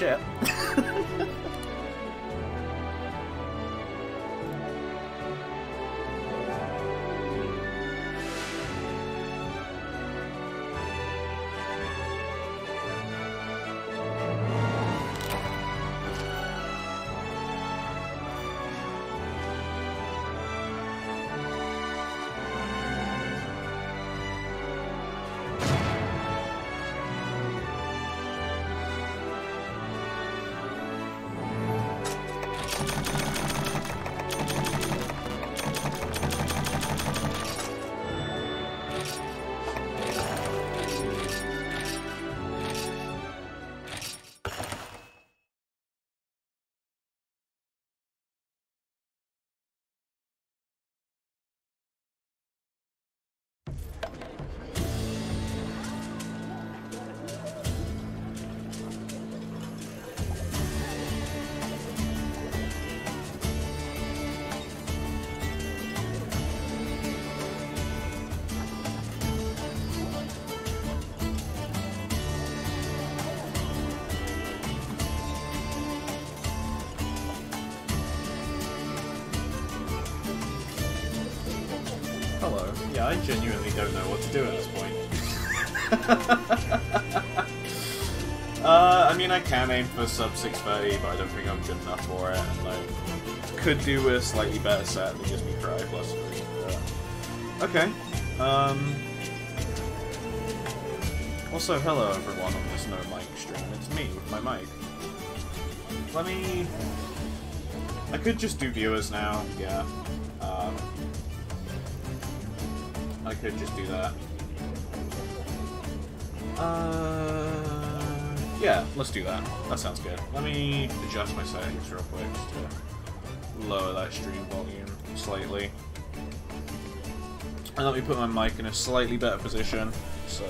holy I genuinely don't know what to do at this point. uh, I mean, I can aim for sub 630, but I don't think I'm good enough for it. And I could do with a slightly better set that gives me cry plus 3. But... Okay. Um... Also, hello everyone on this no mic stream. It's me with my mic. Let me... I could just do viewers now, yeah. I could just do that. Uh, yeah, let's do that. That sounds good. Let me adjust my settings real quick to lower that stream volume slightly. And let me put my mic in a slightly better position. So,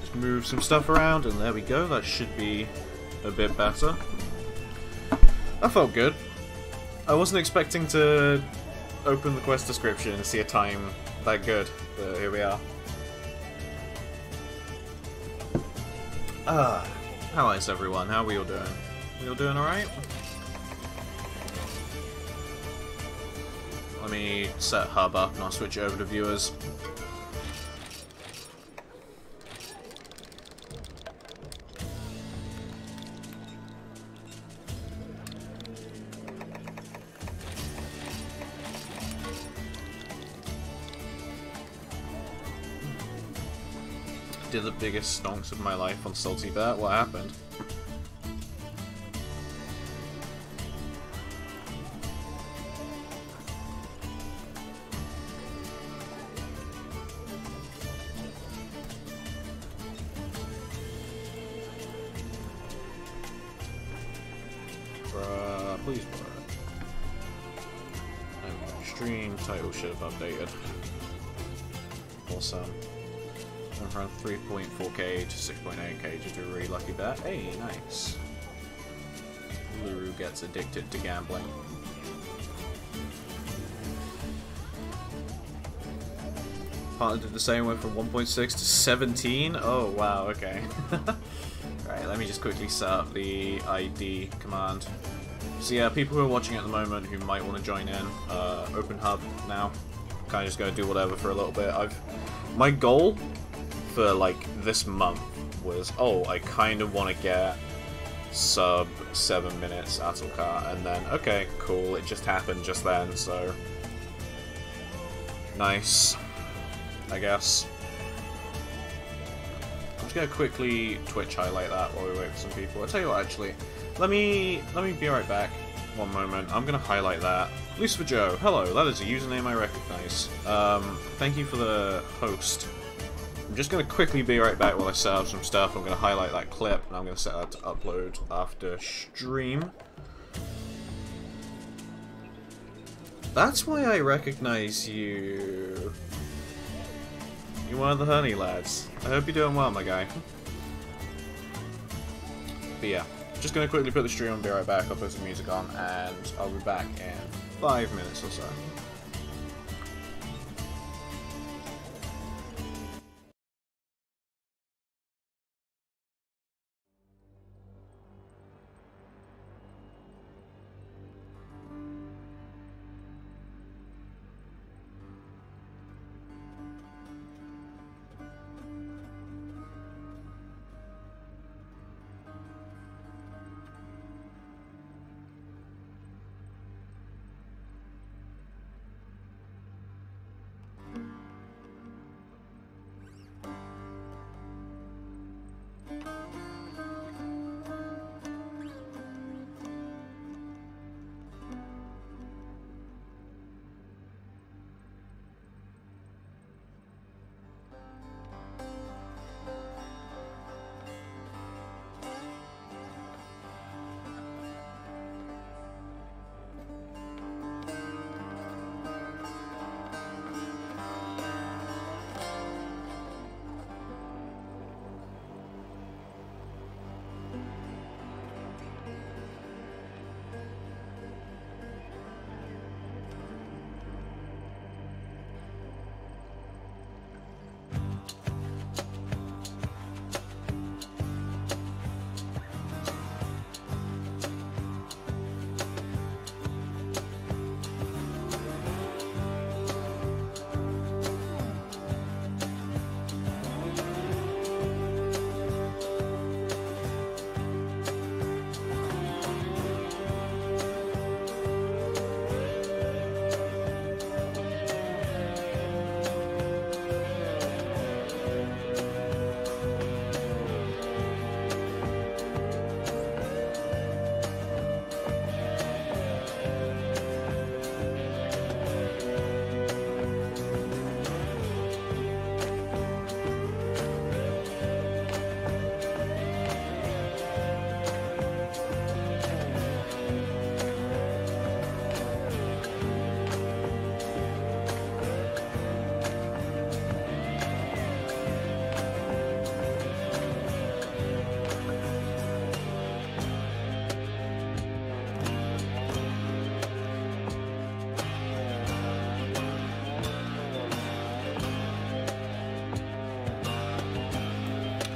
just move some stuff around, and there we go. That should be a bit better. That felt good. I wasn't expecting to open the quest description and see a time that good, but here we are. Ah, how is everyone? How are we all doing? We all doing alright? Let me set hub up and I'll switch over to viewers. Did the biggest stonks of my life on Salty Bet? What happened? Bruh, please bruh. And stream title should have updated. From 3.4k to 6.8k just a really lucky bet. Hey, nice. Luru gets addicted to gambling. Partner did the same, went from 1.6 to 17. Oh, wow, okay. Alright, let me just quickly set up the ID command. So yeah, people who are watching at the moment who might want to join in, uh, open hub now. Kind of just gonna do whatever for a little bit. I've my goal for like this month was oh I kind of want to get sub seven minutes Ahtal-Ka and then okay cool it just happened just then so nice I guess. I'm just gonna quickly Twitch highlight that while we wait for some people. I'll tell you what actually. Let me let me be right back. One moment. I'm gonna highlight that. Lucifer Joe, hello, that is a username I recognize. Um, thank you for the host. Just gonna quickly be right back while I set up some stuff. I'm gonna highlight that clip and I'm gonna set that to upload after stream. That's why I recognize you. You're one of the honey lads. I hope you're doing well, my guy. But yeah, just gonna quickly put the stream on, be right back, I'll put some music on, and I'll be back in five minutes or so.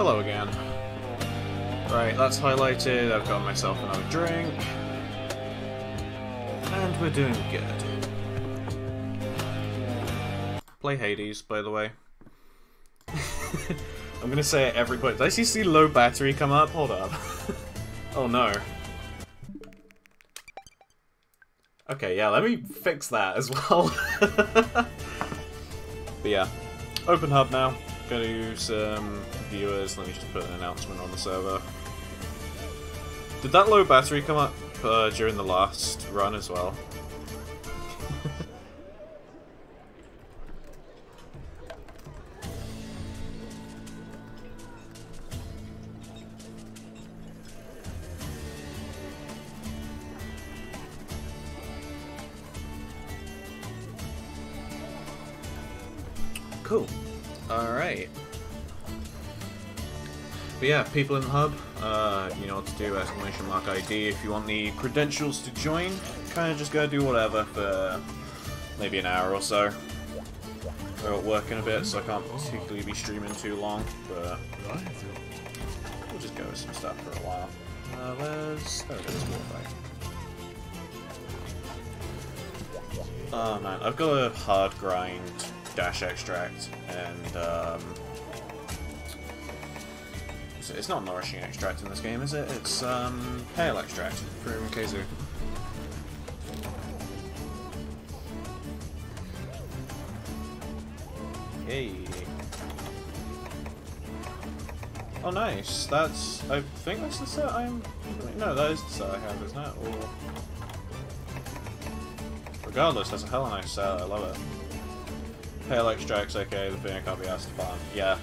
Hello again. Right, that's highlighted. I've got myself another drink. And we're doing good. Play Hades, by the way. I'm gonna say it every point. Did I see, see low battery come up? Hold up. oh no. Okay, yeah, let me fix that as well. but yeah, open hub now. Go to some viewers. Let me just put an announcement on the server. Did that low battery come up uh, during the last run as well? But yeah, people in the hub, uh, you know what to do, exclamation mark ID. If you want the credentials to join, kind of just go do whatever for maybe an hour or so. We're working a bit, so I can't particularly be streaming too long, but we'll just go with some stuff for a while. Uh, where's... There it is, Warfight. Oh man, I've got a hard grind dash extract, and um, it's not nourishing extract in this game, is it? It's um, pale extract from Khezu. Hey. Oh, nice. That's. I think that's the set I'm. No, that is the set I have, isn't it? Or. Regardless, that's a hella nice set. I love it. Pale extracts, okay, the thing I can't be asked to farm. Yeah.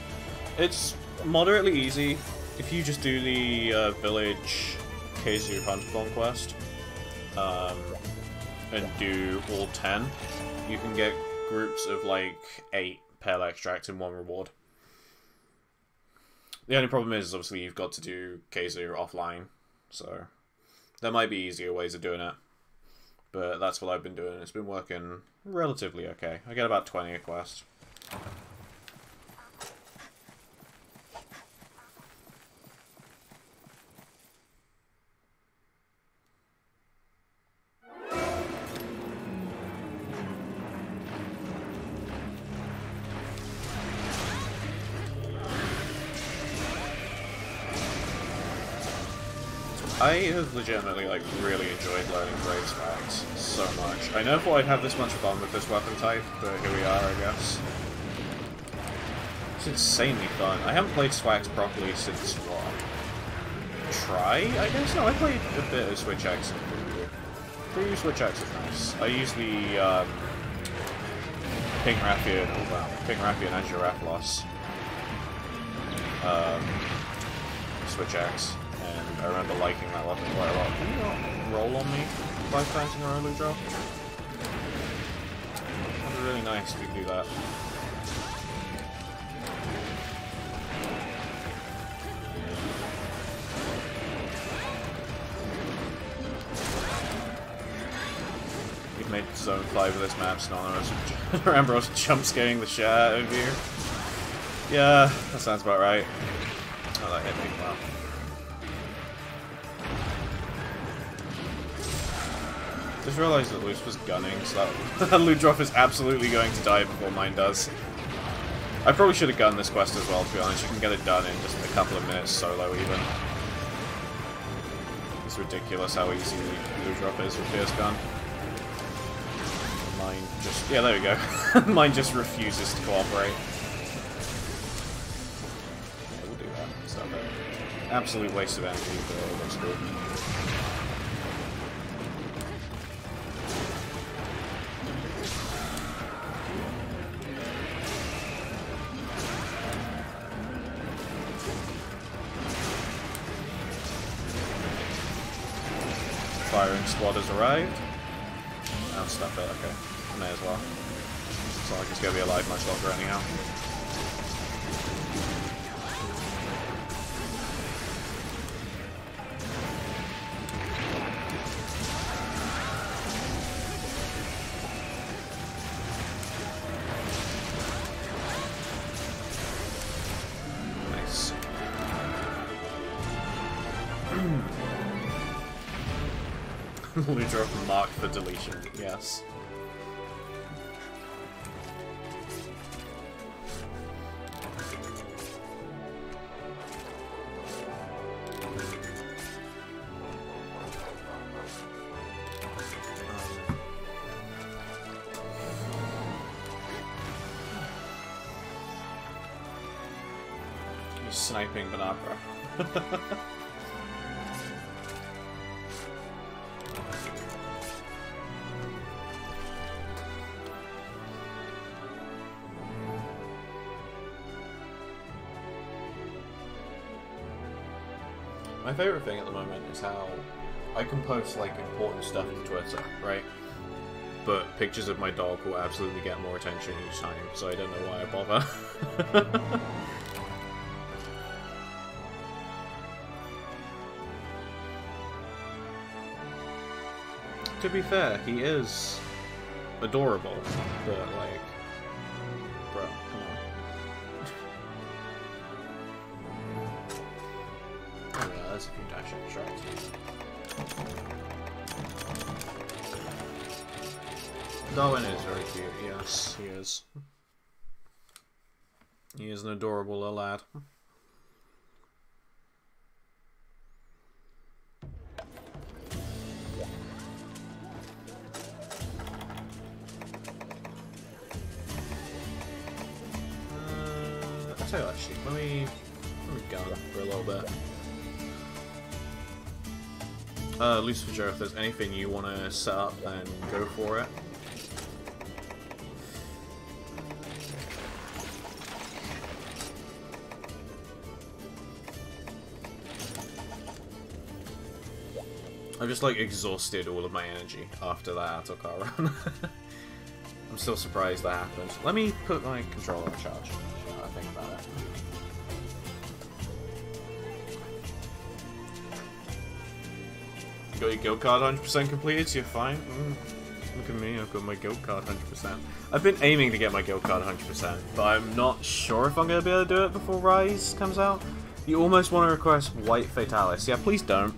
It's moderately easy if you just do the uh, village Khezu Huntathon quest um, and do all 10, you can get groups of like 8 pale extracts in one reward. The only problem is, obviously, you've got to do Khezu offline, so there might be easier ways of doing it. But that's what I've been doing. It's been working relatively okay. I get about 20 a quest. I have legitimately, like, really enjoyed learning Brave Swaxe so much. I never thought I'd have this much fun with this weapon type, but here we are, I guess. It's insanely fun. I haven't played Swaxe properly since, what? Tri, I guess? No, I played a bit of Switch Axe. Preview Switch Axe is nice. I use the, um, Pink Rathian, oh wow, Pink Rathian and Giraffaloss. Um, Switch Axe. I remember liking that weapon quite a lot. Can you not roll on me five times in a row, drop? That'd be really nice if you could do that. You've made Zone 5 of this map synonymous with Ambrose jump scaring the shit out of you. Yeah, that sounds about right. Just realised that Luce was gunning, so Ludroth is absolutely going to die before mine does. I probably should have gunned this quest as well, to be honest. You can get it done in just a couple of minutes solo, even. It's ridiculous how easy Ludroth is with Fierce Gun. Mine just... Yeah, there we go. mine just refuses to cooperate. Yeah, we'll do that. Absolute waste of energy, but it looks good. Squad has arrived. I'll stuff it, okay. May as well. It's not like he's to be alive much longer anyhow. For deletion, yes. Sniping Bnahabra. favorite thing at the moment is how I can post like important stuff to Twitter, right? But pictures of my dog will absolutely get more attention each time, so I don't know why I bother. to be fair, he is adorable, but like, he is. He is an adorable little lad. Uh, tell you actually, let me, let me for a little bit. Uh, Lucifer Joe, if there's anything you want to set up, then go for it. I've just like exhausted all of my energy after that Ahtal-Ka run. I'm still surprised that happened. Let me put my controller on charge. I think about it. You got your guild card 100% completed, you're fine. Mm. Look at me, I've got my guild card 100%. I've been aiming to get my guild card 100%, but I'm not sure if I'm going to be able to do it before Rise comes out. You almost want to request White Fatalis. Yeah, please don't.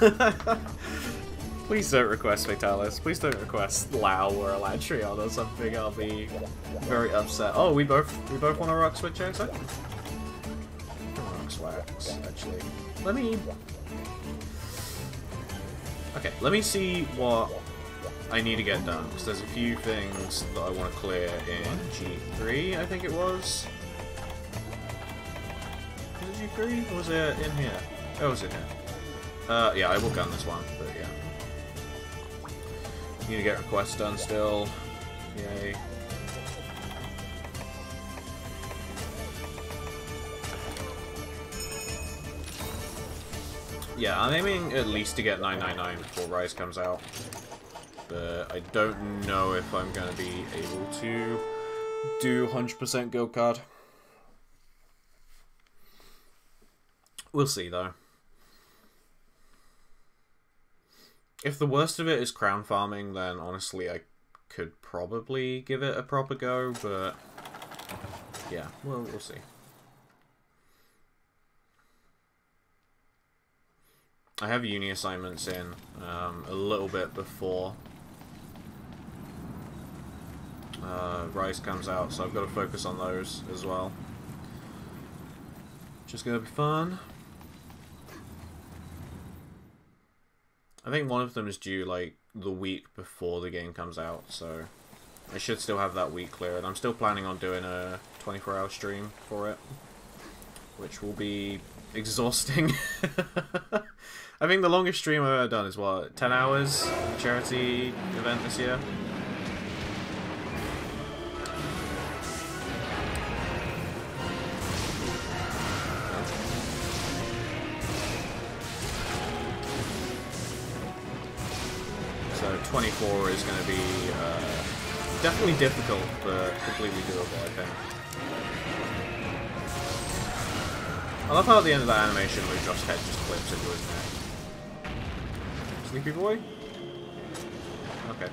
please don't request Fatalis. Please don't request Lao or Alatreon or something. I'll be very upset. Oh, we both we both want a rock Switch Axe? Rock Swaxe, actually. Let me Okay, let me see what I need to get done, because there's a few things that I want to clear in G3, I think it was. Was it G3? Or was it in here? Oh, was in here? Uh, yeah, I will gun this one, but yeah. Need to get requests done still. Yay. Yeah, I'm aiming at least to get 999 before Rise comes out. But I don't know if I'm going to be able to do 100% guild card. We'll see, though. If the worst of it is crown farming, then honestly I could probably give it a proper go, but yeah, well, we'll see. I have uni assignments in um, a little bit before uh, Rise comes out, so I've got to focus on those as well. Just gonna be fun. I think one of them is due like the week before the game comes out, so I should still have that week cleared. I'm still planning on doing a 24 hour stream for it, which will be exhausting. I think the longest stream I've ever done is what, 10 hours? Charity event this year? 24 is going to be uh, definitely difficult, but completely doable, I think. I love how at the end of that animation, Ludroth's head just clips into his neck. Sleepy boy? Okay.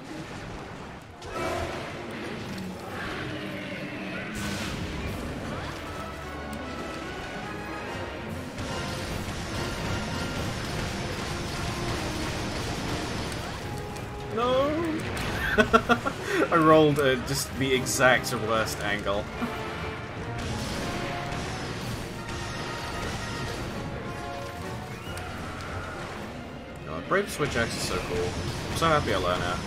I rolled uh, just the exact worst angle. God, Brave Switch Axe is so cool. I'm so happy I learned it.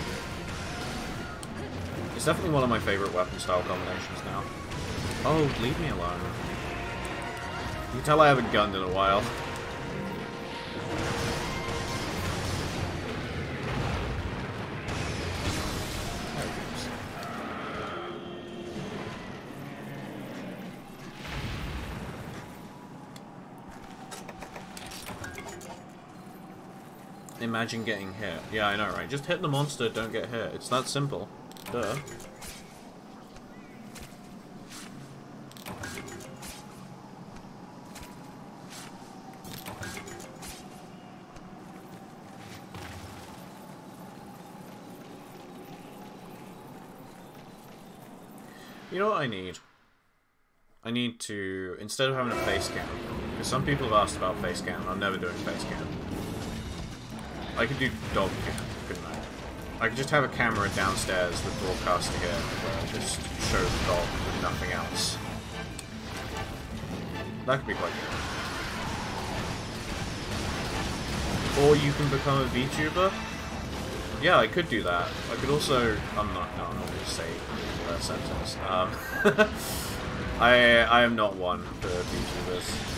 It's definitely one of my favorite weapon style combinations now. Oh, leave me alone. You can tell I haven't gunned in a while. Imagine getting hit. Yeah, I know, right? Just hit the monster, don't get hit. It's that simple. Duh. You know what I need? I need to, instead of having a face cam, because some people have asked about face cam, I'm never doing face cam. I could do dog cam, couldn't I? I could just have a camera downstairs that broadcasts to here, where I just show the dog with nothing else. That could be quite good. Or you can become a VTuber. Yeah, I could do that. I could also... I'm not... No, I'm not going to say that sentence. Um, I, I am not one for VTubers.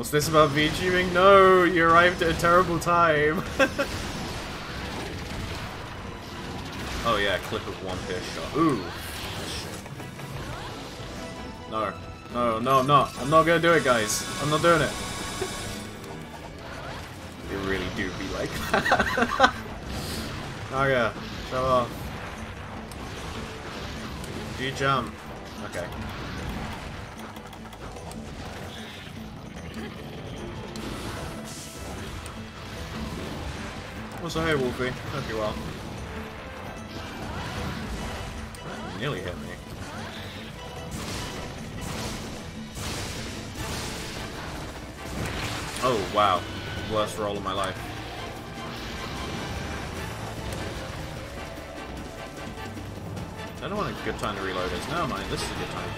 What's this about VTubing? No, you arrived at a terrible time. oh yeah, clip of one fish shot. Ooh. No. No, no, I'm not. I'm not gonna do it, guys. I'm not doing it. you really do be like that. oh yeah. Show off. You jump? Okay. Also, hey Wolfie. Hope you're well. You nearly hit me. Oh, wow. Worst roll of my life. I don't want a good time to reload this. No, mind, this is a good time.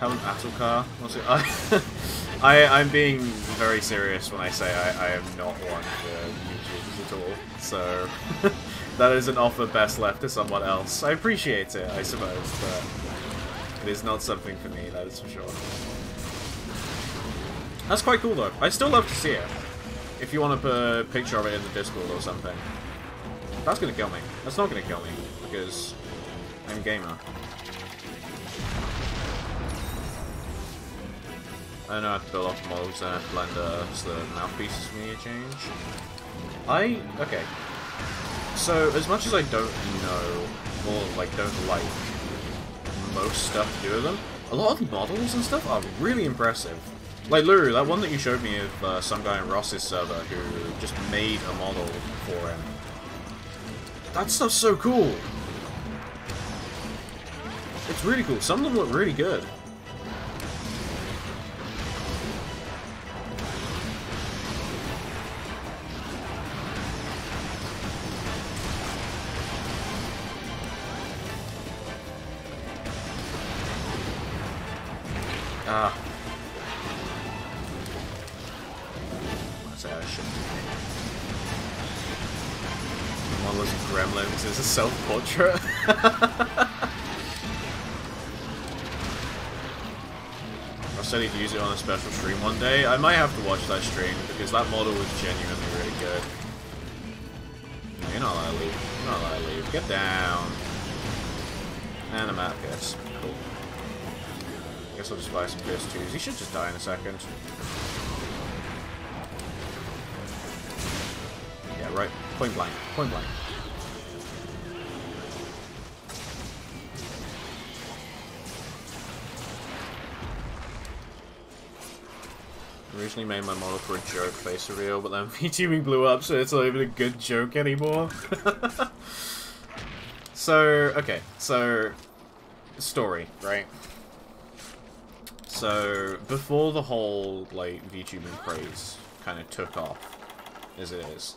Have an Ahtal-Ka. What's it? I, I'm being very serious when I say I, I am not one for YouTubers at all. So, that is an offer best left to someone else. I appreciate it, I suppose, but it is not something for me, that is for sure. That's quite cool, though. I still love to see it. If you want to put a picture of it in the Discord or something. That's gonna kill me. That's not gonna kill me, because I'm gamer. I know I how to build off models and Blender so the mouthpieces for me to change. I... okay. So, as much as I don't know, or like, don't like most stuff to do with them, a lot of models and stuff are really impressive. Like Luru, that one that you showed me of uh, some guy in Ross's server who just made a model for him. That stuff's so cool! It's really cool. Some of them look really good. Special stream one day. I might have to watch that stream because that model was genuinely really good. You're not allowed to leave. You're not allowed to leave. Get down. And a map guess. Cool. Guess I'll just buy some PS2s. He should just die in a second. Yeah, right. Point blank. Point blank. Originally made my model for a joke face reveal, but then VTubing blew up, so it's not even a good joke anymore. so, okay, so, story, right? So, before the whole, like, VTubing craze kind of took off, as it is.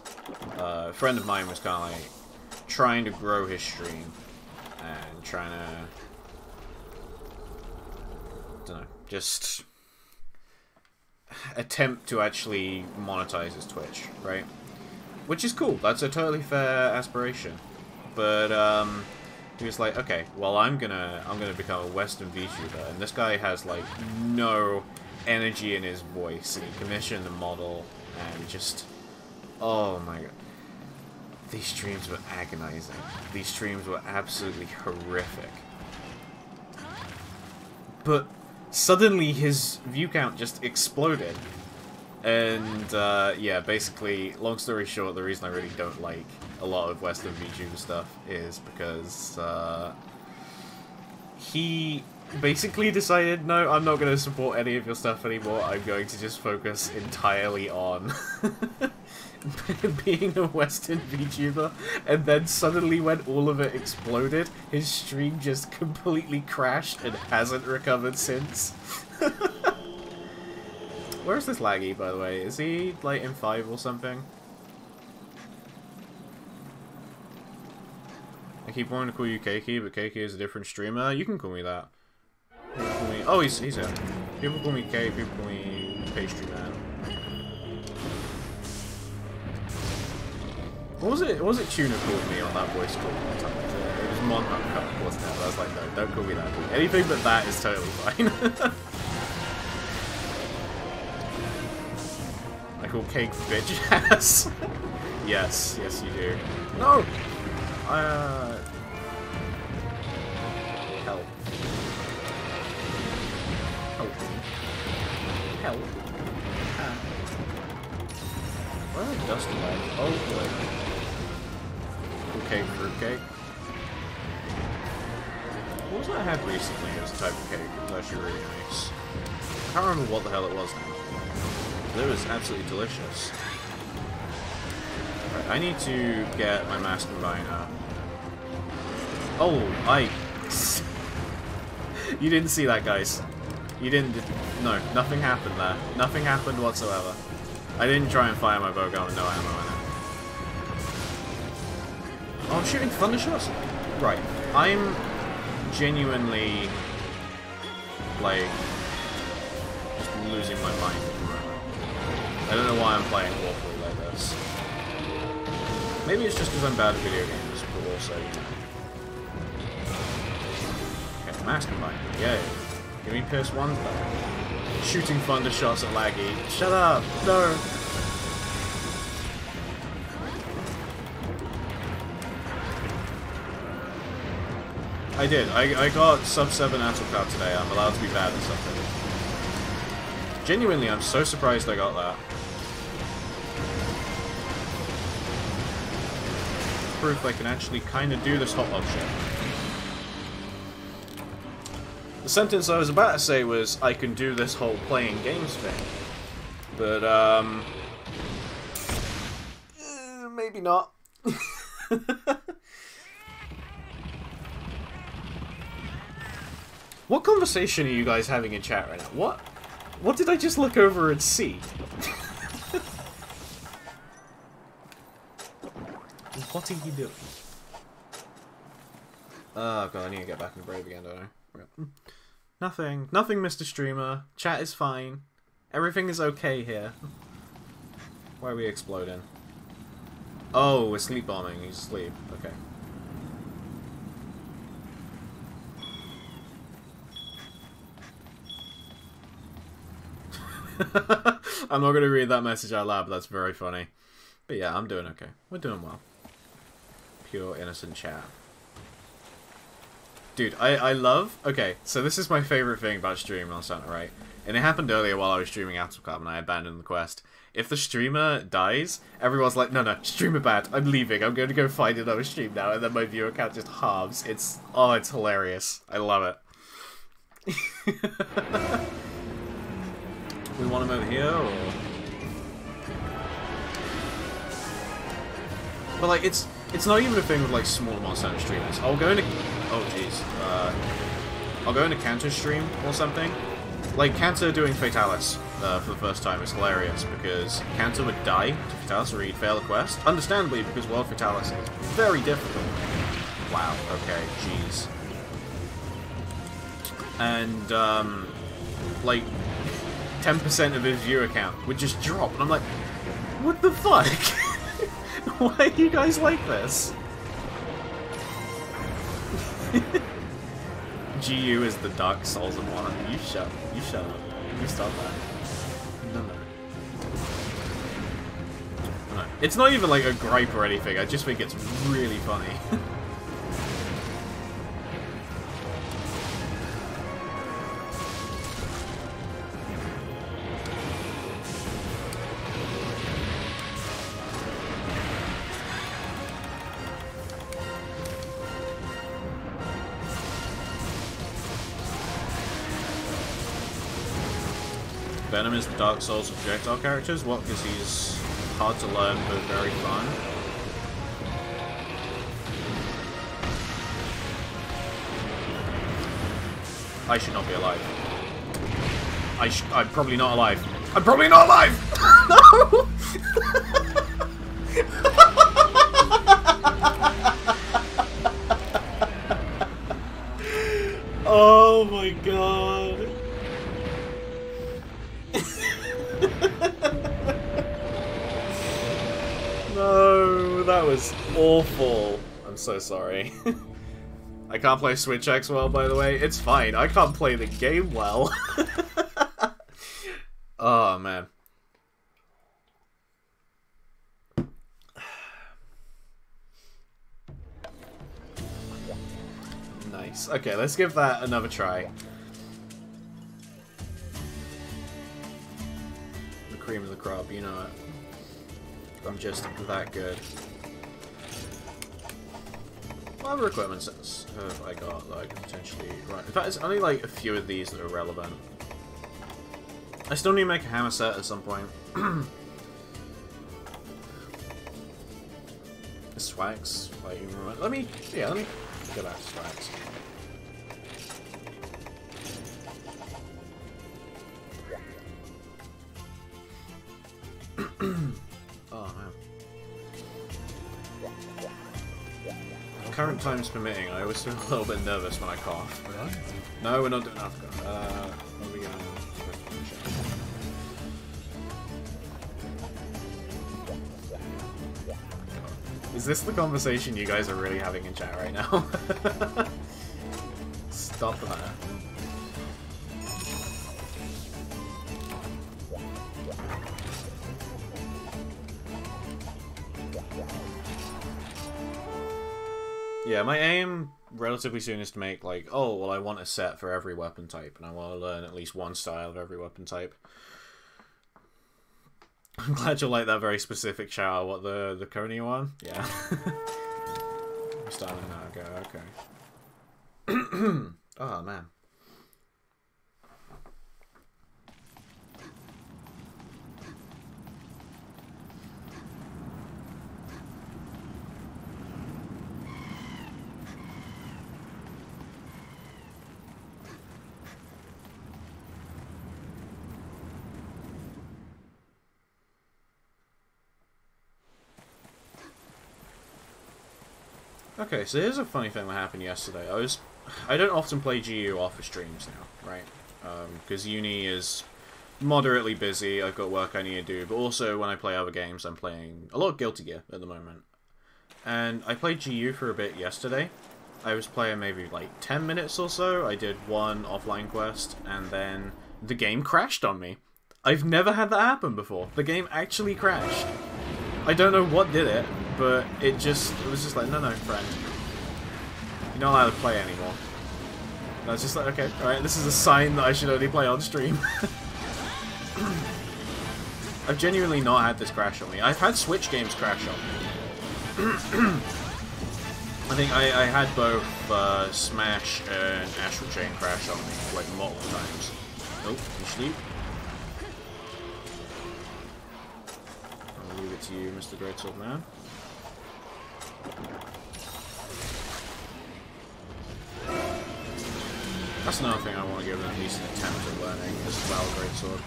Uh, a friend of mine was kind of like trying to grow his stream and trying to, don't know, just attempt to actually monetize his Twitch, right? Which is cool. That's a totally fair aspiration. But um, he was like, okay, well I'm gonna I'm gonna become a Western VTuber, and this guy has like no energy in his voice, and he commissioned a model, and just, oh my god. These streams were agonizing. These streams were absolutely horrific. But suddenly his view count just exploded. And, uh, yeah, basically, long story short, the reason I really don't like a lot of Western VTuber stuff is because, uh, he basically decided, no, I'm not going to support any of your stuff anymore, I'm going to just focus entirely on being a Western VTuber, and then suddenly when all of it exploded, his stream just completely crashed and hasn't recovered since. Where's this laggy, by the way? Is he, like, in 5 or something? I keep wanting to call you Keiki, but Keiki is a different streamer. You can call me that. Call me... Oh, he's, he's here. People call me K, people call me Pastry Man. Was it? Was it Tuna called me on that voice call? It was Monhut, wasn't it? I was like, no, don't call me that. Anything but that is totally fine. I call cake bitch ass. yes, yes you do. No! Uh... Help. Help. Help. Ah. Where are Dusty like? Oh boy. Cake fruitcake. What was I had recently as a type of cake? It was actually really nice. I can't remember what the hell it was now. It was absolutely delicious. Right, I need to get my mask combiner. Oh, I... you didn't see that, guys. You didn't... No, nothing happened there. Nothing happened whatsoever. I didn't try and fire my bowgun with no ammo in it. Oh, I'm shooting thunder shots? Right. I'm genuinely, like, just losing my mind. I don't know why I'm playing awfully like this. Maybe it's just because I'm bad at video games, but also, you know. Mask combine. Yay. Give me Pierce 1 though. Shooting thunder shots at Laggy. Shut up! No! I did. I, I got sub 7 Ahtal-Ka today. I'm allowed to be bad at something. Genuinely, I'm so surprised I got that. Proof I can actually kind of do this hotlock shit. The sentence I was about to say was, I can do this whole playing games thing. But, um... eh, maybe not. What conversation are you guys having in chat right now? What? What did I just look over and see? what are you doing? Oh ah, god, I need to get back in Brave again, don't I? Right. Mm. Nothing. Nothing, Mr. Streamer. Chat is fine. Everything is okay here. Why are we exploding? Oh, we're sleep bombing. He's asleep. Okay. I'm not going to read that message out loud, but that's very funny. But yeah, I'm doing okay. We're doing well. Pure innocent chat. Dude, I, I love... Okay, so this is my favorite thing about streaming on Santa, right? And it happened earlier while I was streaming Ahtal-Ka and I abandoned the quest. If the streamer dies, everyone's like, no, no, streamer bad. I'm leaving. I'm going to go find another stream now. And then my viewer count just halves. It's... Oh, it's hilarious. I love it. we want him over here, or... But, like, it's it's not even a thing with, like, smaller Monsanto streamers. I'll go into... Oh, jeez. Uh, I'll go into Cantor stream or something. Like, Cantor doing Fatalis, uh, for the first time is hilarious because Kanto would die to Fatalis or he'd fail a quest. Understandably, because World Fatalis is very difficult. Wow, okay, jeez. And, um, like, 10% of his viewer account would just drop, and I'm like, what the fuck? Why are you guys like this? GU is the Dark Souls of one. You shut. Up, you shut up. You stop that. No. No. It's not even like a gripe or anything. I just think it's really funny. Dark Souls projectile characters. What? Because he's hard to learn but very fun. I should not be alive. I I'm probably not alive. I'm probably not alive! no! oh my god. no, that was awful. I'm so sorry. I can't play Switch Axe well, by the way. It's fine. I can't play the game well. oh, man. Nice. Okay, let's give that another try. The cream of the crop, you know it. I'm just that good. What other equipment sets have I got that I can potentially... Right, in fact, it's only like a few of these that are relevant. I still need to make a hammer set at some point. Swaxe, like, let me, yeah, let me go back to Swaxe. oh man. Current times permitting, I always feel a little bit nervous when I cough. Right. No, we're not doing Africa. Uh, are we going Is this the conversation you guys are really having in chat right now? Stop that. Yeah, my aim relatively soon is to make like, oh, well, I want a set for every weapon type, and I want to learn at least one style of every weapon type. I'm glad you like that very specific shower. What the the Coney one? Yeah. Starting now. Go okay. oh man. Okay, so here's a funny thing that happened yesterday. I was, I don't often play GU off of streams now, right? Because um, uni is moderately busy. I've got work I need to do, but also when I play other games, I'm playing a lot of Guilty Gear at the moment. And I played GU for a bit yesterday. I was playing maybe like 10 minutes or so. I did one offline quest, and then the game crashed on me. I've never had that happen before. The game actually crashed. I don't know what did it, but it just it was just like, no, no, friend. You're not allowed to play anymore. And I was just like, okay, alright, this is a sign that I should only play on stream. I've genuinely not had this crash on me. I've had Switch games crash on me. I think I, I had both uh, Smash and Astral Chain crash on me, like, multiple times. Nope, you sleep. I'll leave it to you, Mr. Greatsword Man. That's another thing I want to give it a decent attempt at learning. Is Battle Great Sword.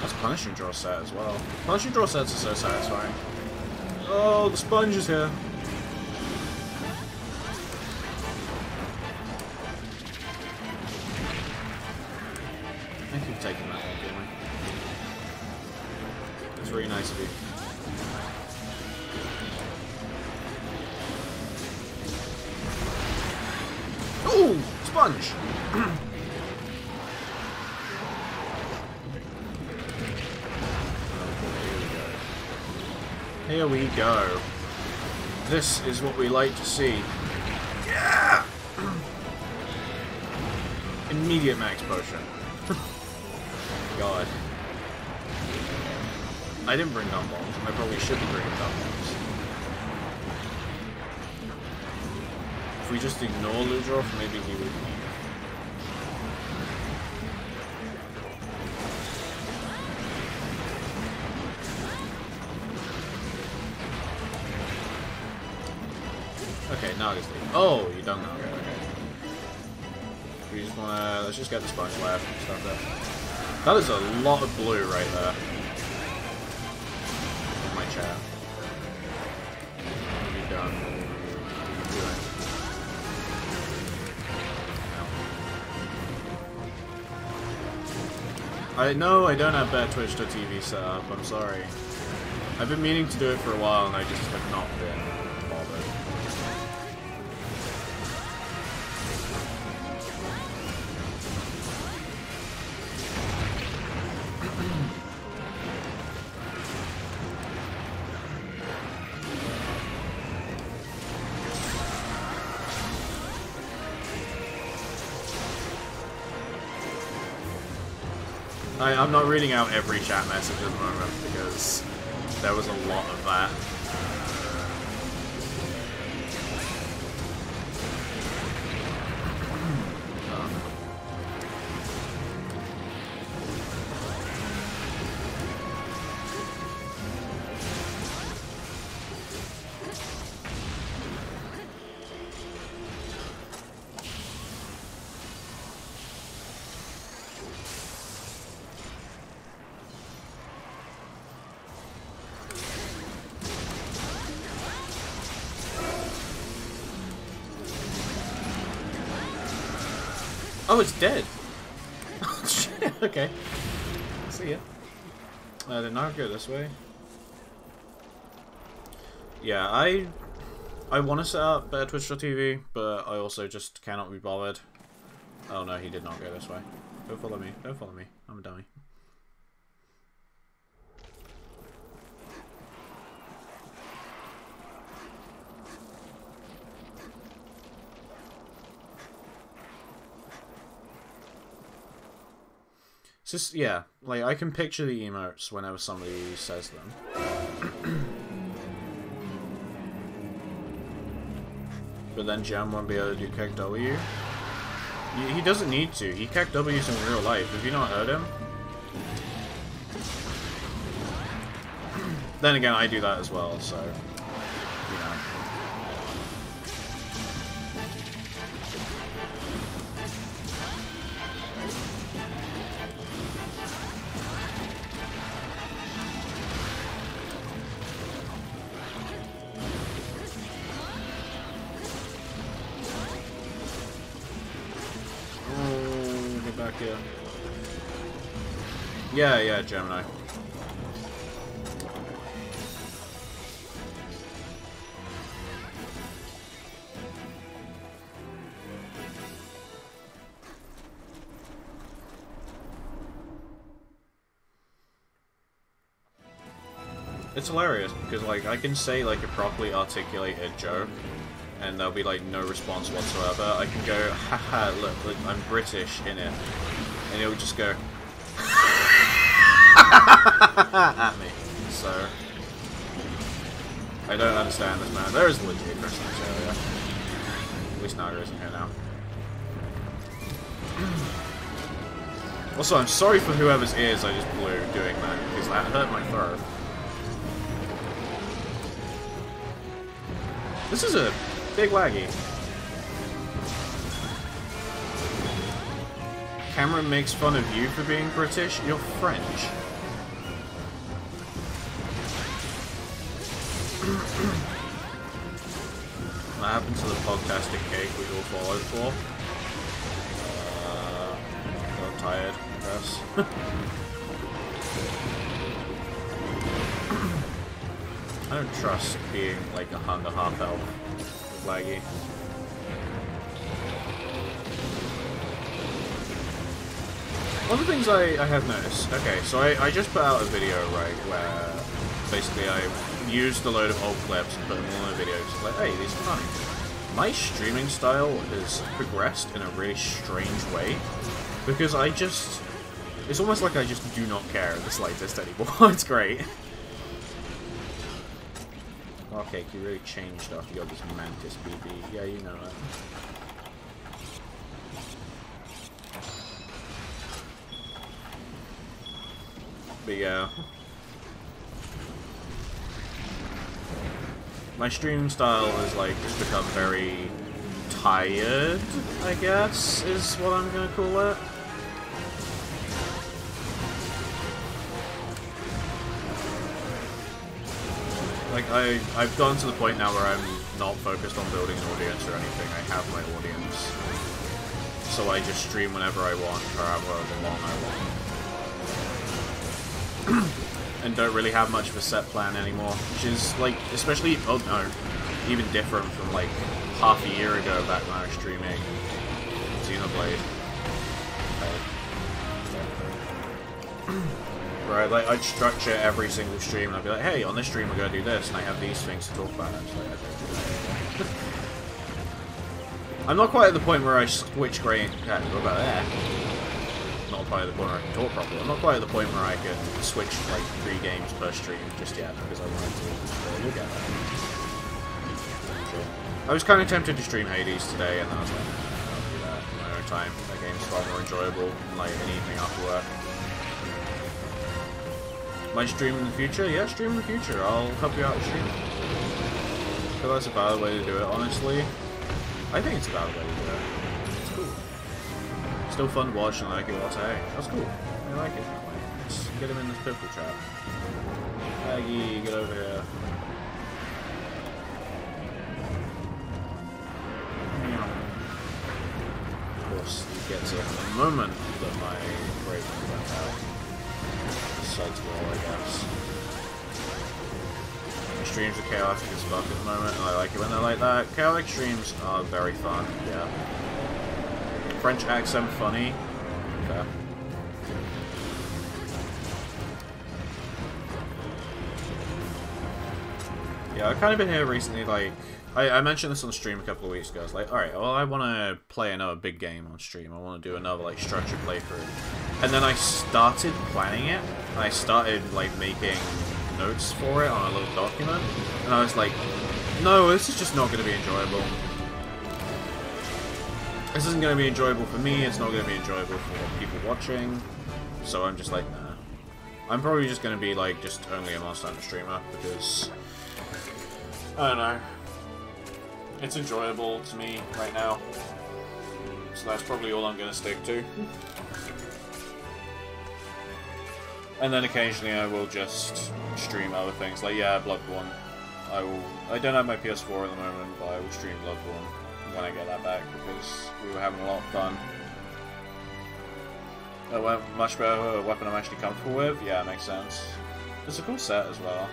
That's a punishing draw set as well. Punishing draw sets are so satisfying. Oh, the sponge is here. Thank you for taking that one, Gimli. It's really nice of you. Ooh! Sponge! Here we go. This is what we like to see. Yeah! Immediate max potion. God. I didn't bring bombs. I probably should be bringing gun If we just ignore Ludroth, maybe he would... Okay, now I just. Oh, you don't know. Okay, okay. We just wanna... Let's just get the sponge left and stuff there. That is a lot of blue right there. In my chat. I know I don't have bad Twitch.tv set up, I'm sorry. I've been meaning to do it for a while and I just have not been I, I'm not reading out every chat message at the moment because there was a lot of that. Uh, did not go this way. Yeah, I I want to set up better Twitch.tv, but I also just cannot be bothered. Oh no, he did not go this way. Don't follow me. Don't follow me. I'm a dummy. It's just, yeah, like, I can picture the emotes whenever somebody says them. but then Gem won't be able to do KEKW. He, doesn't need to. He kicked W's in real life. Have you not heard him? then again, I do that as well, so, Yeah, yeah, Gemini. It's hilarious because like I can say like a properly articulated joke and there'll be like no response whatsoever. I can go, haha, look, look, I'm British in it. And it'll just go at me. So I don't understand this man. There is legit a person in this area. At least Naga isn't here now. Also, I'm sorry for whoever's ears I just blew doing that, because that hurt my throat. This is a big laggy. Cameron makes fun of you for being British. You're French. What happened to the podcasting cake we all followed for? Uh, got tired, I guess. I don't trust being like a Honda half elf laggy. One of the things I, I have noticed, okay, so I, I just put out a video, right, where basically I used a load of old clips and put them all in my videos. like, hey, these are funny. My streaming style has progressed in a really strange way, because I just, it's almost like I just do not care the slightest anymore, it's great. Okay, you really changed after you got this Mantis BB. Yeah, you know that. But yeah. My stream style has like just become very tired, I guess, is what I'm gonna call it. Like, I, I've gotten to the point now where I'm not focused on building an audience or anything. I have my audience. So I just stream whenever I want, however long I want. and don't really have much of a set plan anymore. Which is, like, especially, oh no, even different from, like, half a year ago back when I was streaming Xenoblade. Right, like I'd structure every single stream and I'd be like, hey, on this stream we're gonna do this, and I have these things to talk about. Like, I'm not quite at the point where I switch what about that? Quite at the point where I can talk properly. I'm not quite at the point where I can switch like three games per stream just yet because I wanted to. We'll get there. I was kind of tempted to stream Hades today, and then I was like, I'll do that in my own time. That game's far more enjoyable, like an evening after work. My stream in the future? Yeah, stream in the future. I'll help you out with that's a valid way to do it, honestly. I think it's a valid way to do it. Still fun to watch and like it all day. That's cool. I like it. Let's get him in this purple trap. Aggie, get over here. Of course, he gets it the moment that my break went out uh, sides wall, I guess. Streams are chaotic as fuck at the moment, and I like it when they're like that. Chaotic streams are very fun, yeah. French accent funny. Okay. Yeah, I've kind of been here recently, like, I, I mentioned this on stream a couple of weeks ago. Like, alright, well, I want to play another big game on stream. I want to do another, like, structured playthrough. And then I started planning it, and I started, like, making notes for it on a little document. And I was like, no, this is just not going to be enjoyable. This isn't going to be enjoyable for me, it's not going to be enjoyable for people watching. So I'm just like, nah. I'm probably just going to be, like, just only a Monster Hunter streamer, because... I don't know. It's enjoyable to me right now. So that's probably all I'm going to stick to. And then occasionally I will just stream other things. Like, yeah, Bloodborne. I will... I don't have my PS4 at the moment, but I will stream Bloodborne when I get that back, because we were having a lot of fun. That went much better a weapon I'm actually comfortable with? Yeah, makes sense. It's a cool set as well.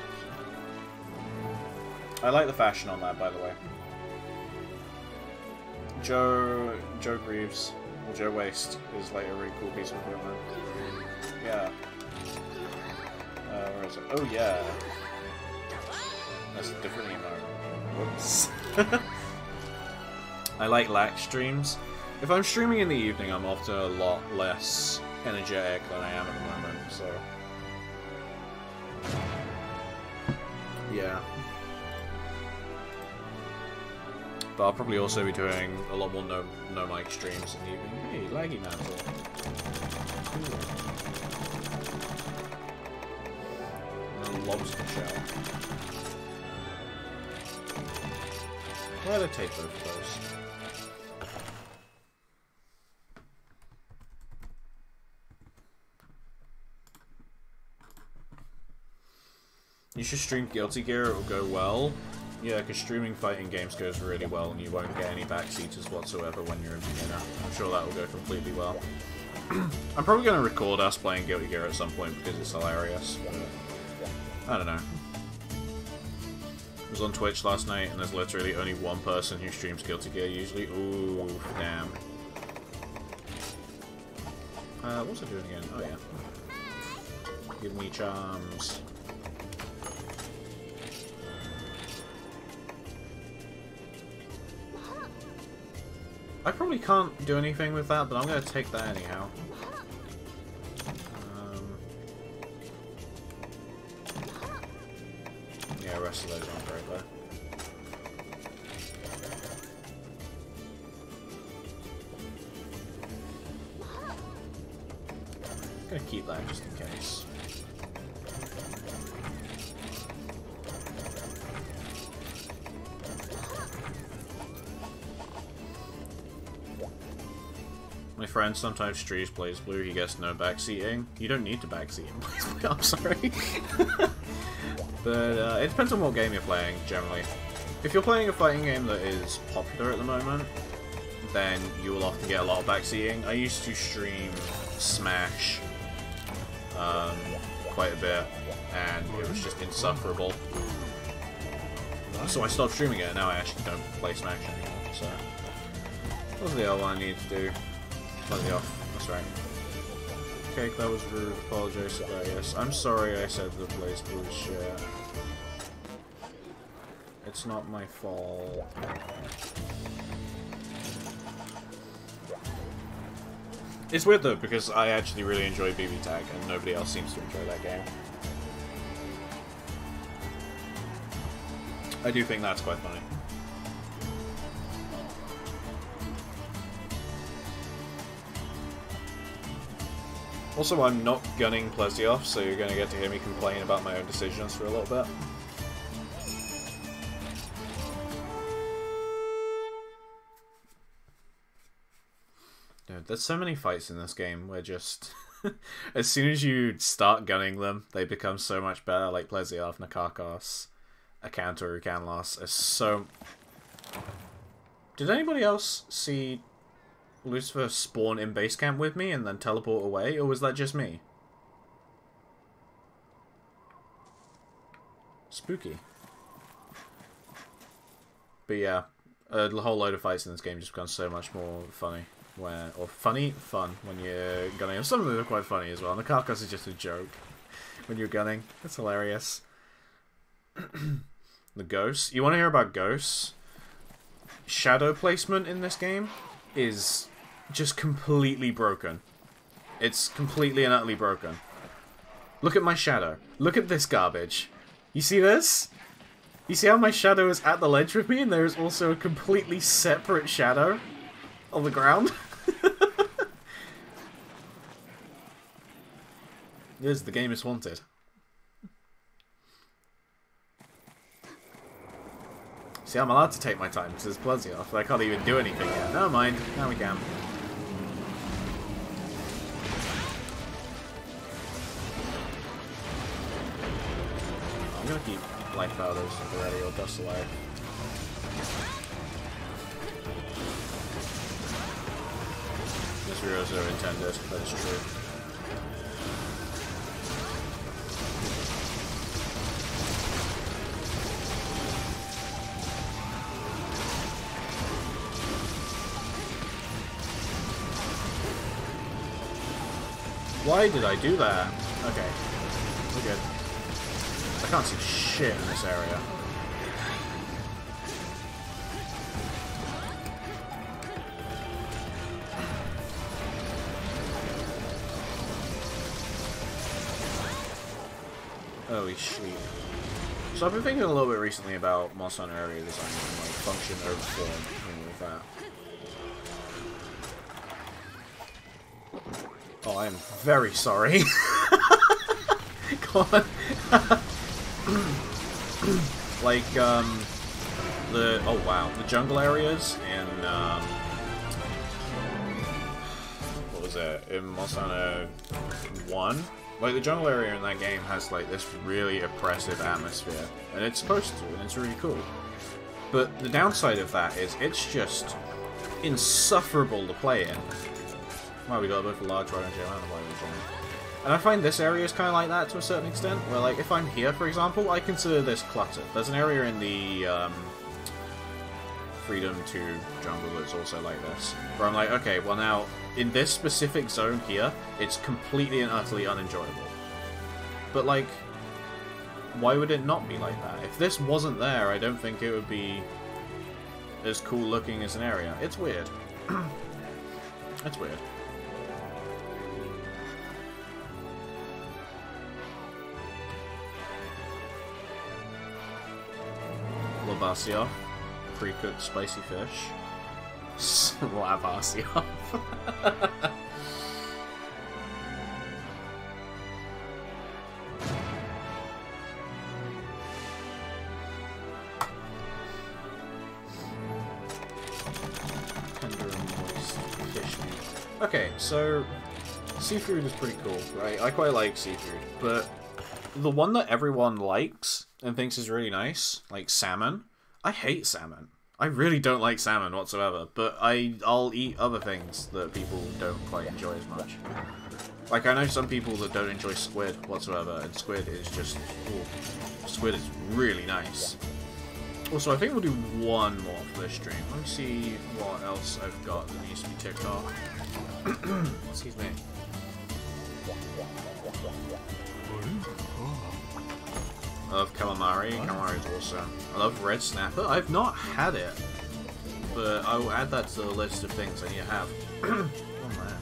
I like the fashion on that, by the way. Joe Joe Greaves, or Joe Waste, is like a really cool piece of equipment. Yeah. Uh, where is it? Oh yeah. That's a different emote. Whoops. I like lax streams. If I'm streaming in the evening, I'm often a lot less energetic than I am at the moment, so... Yeah. But I'll probably also be doing a lot more no, no mic streams in the evening. Hey, laggy mantle. Cool. Lobster shell. Why did I take both of those? You should stream Guilty Gear, it will go well. Yeah, because streaming fighting games goes really well and you won't get any backseaters whatsoever when you're a beginner. I'm sure that will go completely well. I'm probably going to record us playing Guilty Gear at some point because it's hilarious. I don't know. I was on Twitch last night and there's literally only one person who streams Guilty Gear usually. Ooh, damn. Uh, what was I doing again? Oh yeah. Give me charms. I probably can't do anything with that, but I'm going to take that anyhow. Um, yeah, rest of those aren't great though. I'm gonna keep that just in case. My friend sometimes streams blue, he gets no backseating. You don't need to backseat BlazBlue, I'm sorry. but uh, it depends on what game you're playing, generally. If you're playing a fighting game that is popular at the moment, then you will often get a lot of backseating. I used to stream Smash um, quite a bit, and it was just insufferable. So I stopped streaming it, and now I actually don't play Smash anymore, so... What's the other one I need to do? Slightly off, that's right. Cake, that was rude, apologize for that, yes. I'm sorry I said the BlazBlue shit. It's not my fault. It's weird though, because I actually really enjoy BB Tag, and nobody else seems to enjoy that game. I do think that's quite funny. Also, I'm not gunning Plesioth, so you're going to get to hear me complain about my own decisions for a little bit. Dude, there's so many fights in this game where just... as soon as you start gunning them, they become so much better, like Plesioth, Nikakos, Akanto, Canlos, are so... Did anybody else see Lucifer spawn in base camp with me and then teleport away, or was that just me? Spooky. But yeah, a whole load of fights in this game just becomes so much more funny. Where, or funny, fun when you're gunning. Some of them are quite funny as well. And the carcass is just a joke when you're gunning. It's hilarious. the ghosts. You want to hear about ghosts? Shadow placement in this game is just completely broken. It's completely and utterly broken. Look at my shadow. Look at this garbage. You see this? You see how my shadow is at the ledge with me and there is also a completely separate shadow on the ground? yes, the game is wanted. See, I'm allowed to take my time because there's Plesioth. I can't even do anything yet. Never mind. Now we can. I'm gonna keep life powders at the ready or dust alive. Misreals are intended, that is true. Why did I do that? Okay. I can't see shit in this area. Holy shit. So I've been thinking a little bit recently about Monster Hunter area design and like function over form and with that. Oh, I am very sorry. Come on. like, um, the, oh wow, the jungle areas in, um, what was it, in Hunter 1? Like, the jungle area in that game has, like, this really oppressive atmosphere. And it's supposed to, and it's really cool. But the downside of that is it's just insufferable to play in. Well, we got both a large right and a. And I find this area is kind of like that to a certain extent, where, like, if I'm here, for example, I consider this cluttered. There's an area in the, um, Freedom 2 jungle that's also like this, where I'm like, okay, well now, in this specific zone here, it's completely and utterly unenjoyable. But, like, why would it not be like that? If this wasn't there, I don't think it would be as cool looking as an area. It's weird. it's weird. Lavasioth, pre-cooked spicy fish. Lavasioth. Tender and moist fish meat. Okay, so seafood is pretty cool, right? I quite like seafood, but the one that everyone likes and thinks is really nice, like salmon, I hate salmon. I really don't like salmon whatsoever, but I I'll eat other things that people don't quite enjoy as much. Like I know some people that don't enjoy squid whatsoever, and squid is just ooh, squid is really nice. Also, I think we'll do one more for this stream. Let me see what else I've got that needs to be ticked off. Excuse me. I love calamari. Calamari is awesome. I love red snapper. I've not had it, but I will add that to the list of things I need to have. oh man.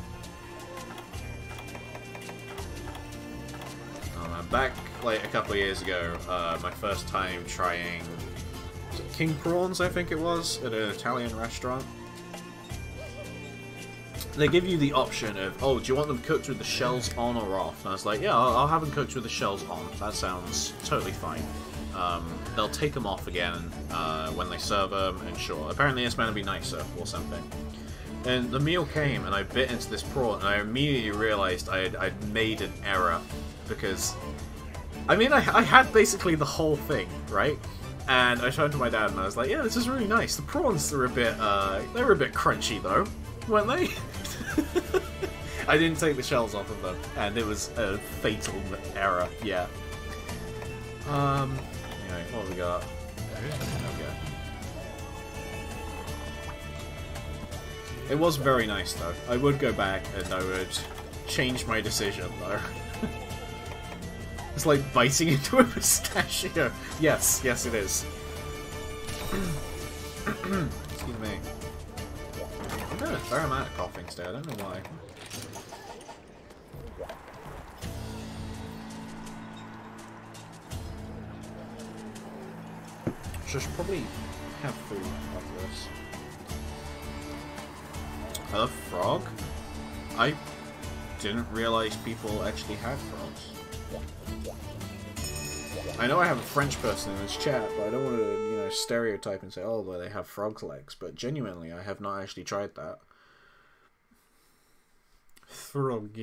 Oh man. Back like a couple of years ago, uh, my first time trying king prawns, I think it was, at an Italian restaurant. They give you the option of, oh, do you want them cooked with the shells on or off? And I was like, yeah, I'll, I'll have them cooked with the shells on. That sounds totally fine. Um, they'll take them off again uh, when they serve them, and sure. Apparently it's meant to be nicer or something. And the meal came, and I bit into this prawn, and I immediately realized I had I'd made an error. Because, I mean, I, I had basically the whole thing, right? And I turned to my dad, and I was like, yeah, this is really nice. The prawns are a bit, uh, they were a bit crunchy, though, weren't they? I didn't take the shells off of them, and it was a fatal error, yeah. Um, anyway, what have we got? It was very nice, though. I would go back, and I would change my decision, though. it's like biting into a pistachio. Yes, yes it is. Excuse me. Fair amount of coughing today, I don't know why. i Should probably have food after this. I love frog? I didn't realize people actually had frogs. I know I have a French person in this chat, but I don't want to, you know, stereotype and say, oh, well, they have frog legs. But genuinely, I have not actually tried that. Frog.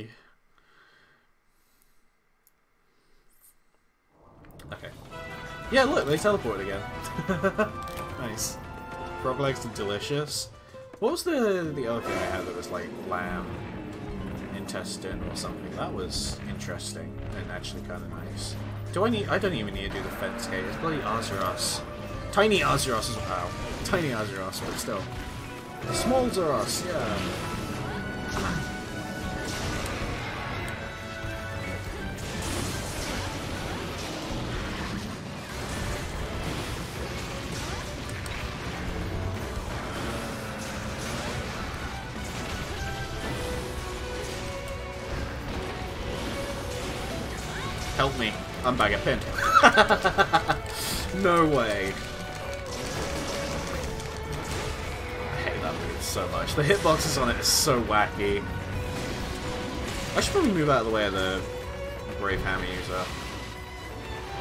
Okay. Yeah, look, they teleported again. nice. Frog legs are delicious. What was the the other thing I had that was like lamb intestine or something? That was interesting and actually kind of nice. Do I need? I don't even need to do the fence gate. It's bloody Azeroth. Tiny Azeroth as well. Tiny Azeroth, but still. Small Azeroth, yeah. I'm back at pin. no way. I hate that move so much. The hitboxes on it is so wacky. I should probably move out of the way of the Brave Hammer user.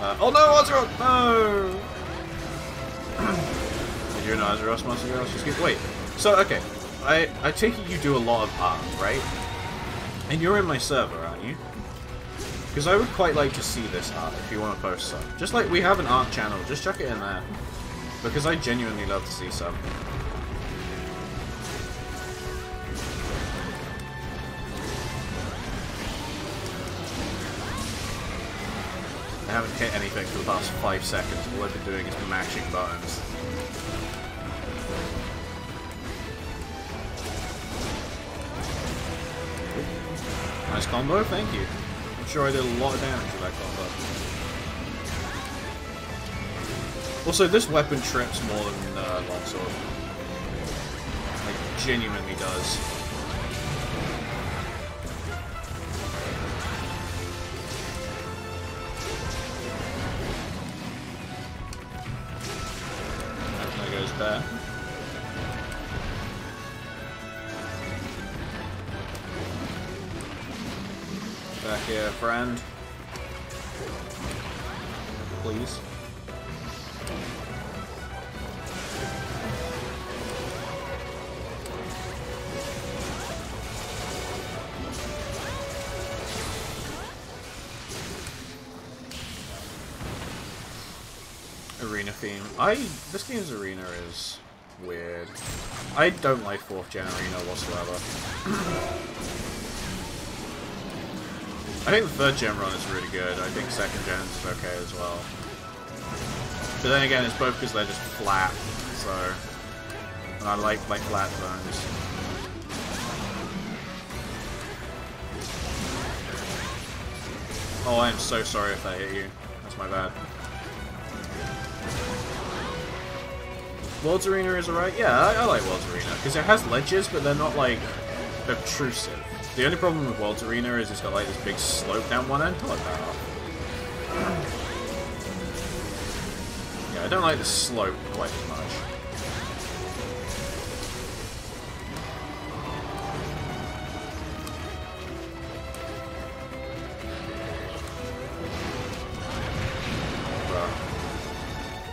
Uh, oh no, Azeroth! No! Did you know Azeroth monster girls? Just get, wait. So, okay. I, I take it you do a lot of art, right? And you're in my server, aren't you? Because I would quite like to see this art if you want to post some. Just like we have an art channel, just chuck it in there. Because I genuinely love to see some. I haven't hit anything for the past five seconds. All I've been doing is mashing buttons. Nice combo, thank you. Sure I did a lot of damage with that combo. Also, this weapon trips more than uh, Longsword. Like, genuinely does. Friend. Please. Arena theme. I this game's arena is weird. I don't like fourth gen arena whatsoever. I think the third gen run is really good. I think second gen is okay as well. But then again, it's both because they're just flat, so and I like like flat zones. Oh, I am so sorry if that hit you. That's my bad. World's Arena is alright. Yeah, I, I like World's Arena because it has ledges, but they're not like obtrusive. The only problem with World's Arena is it's got like this big slope down one end. Hello, Barroth. Yeah, I don't like the slope quite as much.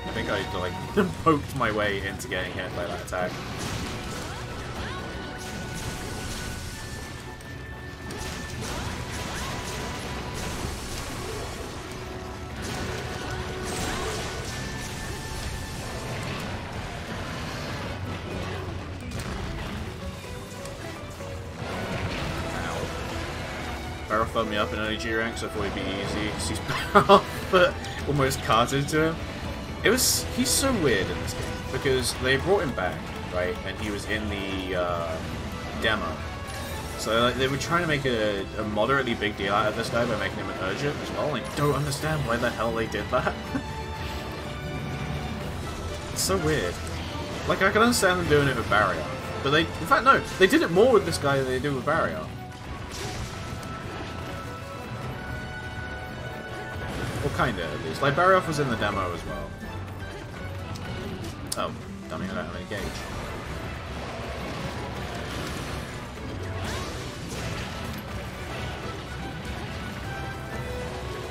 I think I like poked my way into getting hit by that attack. Phoned me up in G rank, so I thought it'd be easy because he's almost carted to him. It was he's so weird in this game because they brought him back, right, and he was in the uh, demo. So like, they were trying to make a, a moderately big deal out of this guy by making him an urgent as well. I don't understand why the hell they did that. it's so weird. Like I can understand them doing it with Barrier, but they, in fact, no, they did it more with this guy than they did with Barrier. Least. Like, Barroth was in the demo as well. Oh, dummy, I don't have any gauge.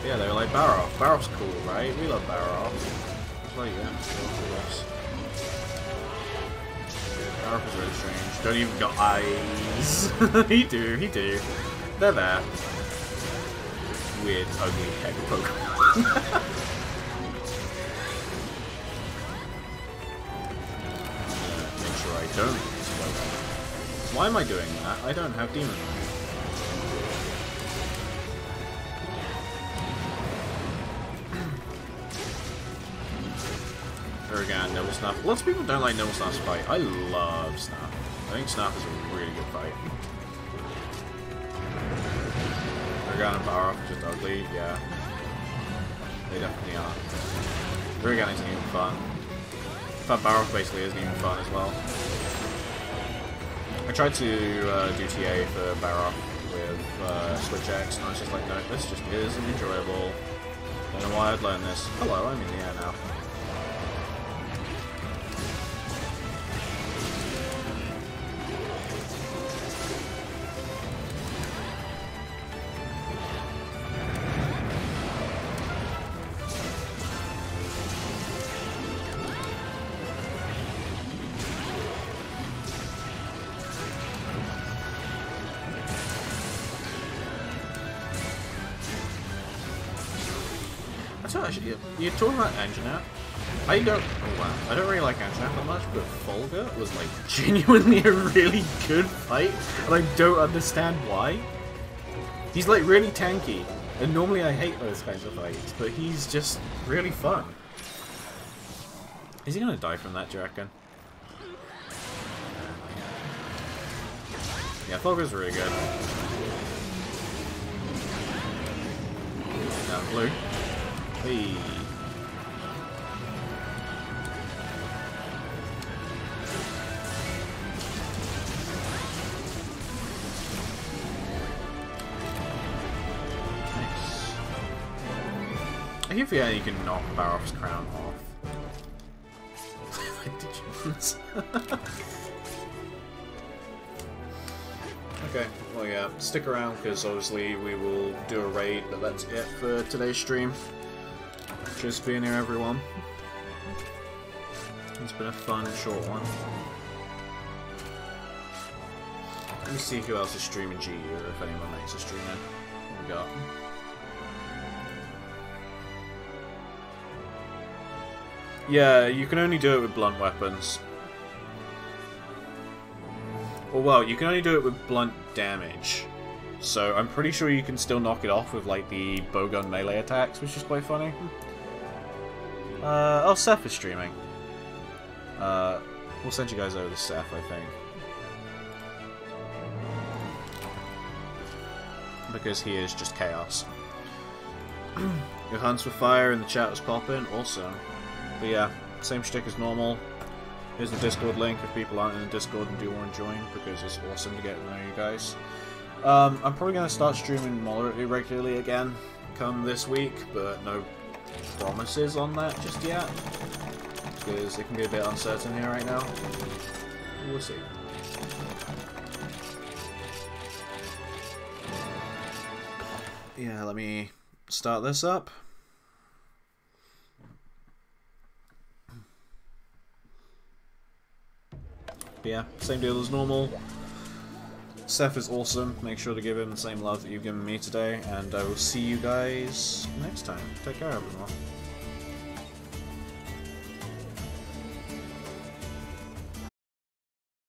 Yeah, they were like, Barroth. Barroth's cool, right? We love Barroth. It's like, yeah, cool is really strange. Don't even got eyes. he do, he do. They're there. Weird, ugly heck Pokemon. am I doing that? I don't have Demon. There again, Nibelsnarf. Lots of people don't like Nibelsnarf's fight. I love Snap. I think Snap is a really good fight. Uragaan and Barroth are just ugly, yeah. They definitely are. Uragaan isn't even fun. In fact, Barroth basically isn't even fun as well. I tried to uh, do TA for Barroth with uh, Switch Axe, and I was just like, no, this just isn't enjoyable. Don't know why I'd learn this. Hello, I'm in the air now. You, you're talking about Anjanath. I don't. Oh wow. I don't really like Anjanath that much, but Folga was like genuinely a really good fight, and I don't understand why. He's like really tanky, and normally I hate those kinds of fights, but he's just really fun. Is he gonna die from that, do you reckon? Uh, yeah, Folga's really good. Down blue. Hey. I keep forgetting you can knock Barroth's crown off. Digimons. okay, well yeah, stick around because obviously we will do a raid, but that's it for today's stream. For being here everyone. It's been a fun short one. Let me see who else is streaming GU or if anyone makes a stream in. What we got? Yeah, you can only do it with blunt weapons. Well, well, you can only do it with blunt damage. So I'm pretty sure you can still knock it off with like the bowgun melee attacks, which is quite funny. Uh, oh, Seth is streaming. Uh, we'll send you guys over to Seth, I think. Because he is just chaos. Your hands were fire and the chat was popping, awesome. But yeah, same shtick as normal. Here's the Discord link if people aren't in the Discord and do want to join, because it's awesome to get to know you guys. Um, I'm probably going to start streaming moderately regularly again come this week, but no promises on that just yet. Because it can be a bit uncertain here right now. We'll see. Yeah, let me start this up. But yeah, same deal as normal. Seth is awesome. Make sure to give him the same love that you've given me today, and I will see you guys next time. Take care, everyone.